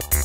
Peace.